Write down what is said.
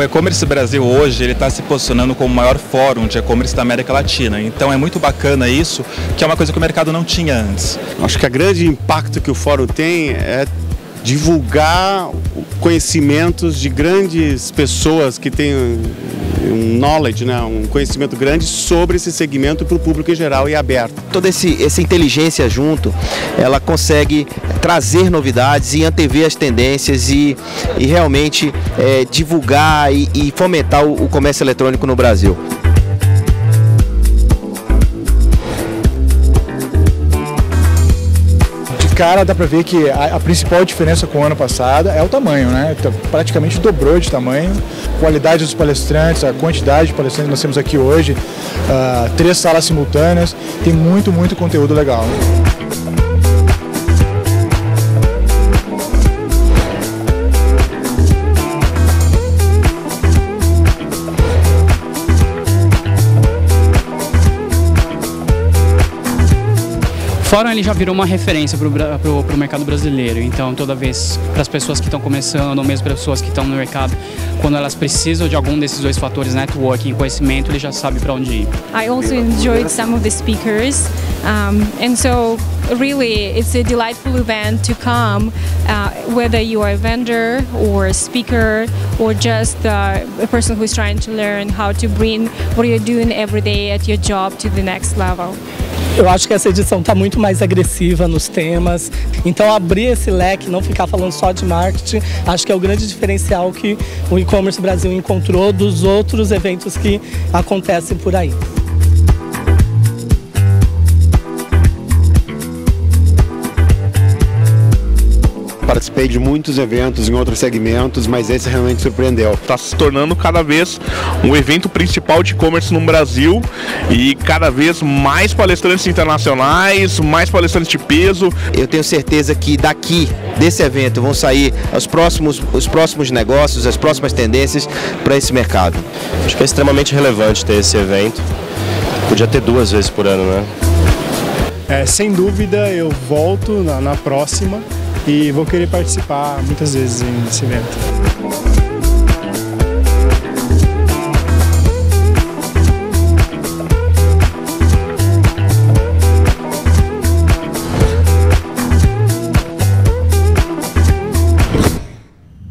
O e-commerce Brasil hoje ele está se posicionando como o maior fórum de e-commerce da América Latina. Então é muito bacana isso, que é uma coisa que o mercado não tinha antes. Acho que o grande impacto que o fórum tem é divulgar conhecimentos de grandes pessoas que têm um knowledge, né, um conhecimento grande sobre esse segmento para o público em geral e aberto. Toda esse, essa inteligência junto, ela consegue trazer novidades e antever as tendências e, e realmente é, divulgar e, e fomentar o, o comércio eletrônico no Brasil. Cara dá para ver que a, a, principal diferença com o ano passado é o tamanho, né? Então, praticamente dobrou de tamanho. Qualidade dos palestrantes, a quantidade de palestrantes que nós temos aqui hoje, uh, três salas simultâneas, tem muito, muito conteúdo legal. Fórum ele já virou uma referência para o mercado brasileiro. Então, toda vez para as pessoas que estão começando, ou mesmo para as pessoas que estão no mercado, quando elas precisam de algum desses dois fatores, networking e conhecimento, ele já sabe para onde ir. I also enjoyed some of the speakers, um, and so really it's a delightful event to come, uh, whether you are a vendor or a speaker or just uh, a person who is trying to learn how to bring what you're doing every day at your job to the next level. Eu acho que essa edição está muito mais agressiva nos temas. Então, abrir esse leque, não ficar falando só de marketing, acho que é o grande diferencial que o e-commerce Brasil encontrou dos outros eventos que acontecem por aí. Participei de muitos eventos em outros segmentos, mas esse realmente surpreendeu. Está se tornando cada vez um evento principal de e-commerce no Brasil e cada vez mais palestrantes internacionais, mais palestrantes de peso. Eu tenho certeza que daqui desse evento vão sair os próximos, os próximos negócios, as próximas tendências para esse mercado. Acho que é extremamente relevante ter esse evento. Podia ter duas vezes por ano, né? É, sem dúvida eu volto na, na próxima e vou querer participar muitas vezes nesse evento.